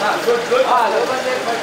Ah, good, good. Ah,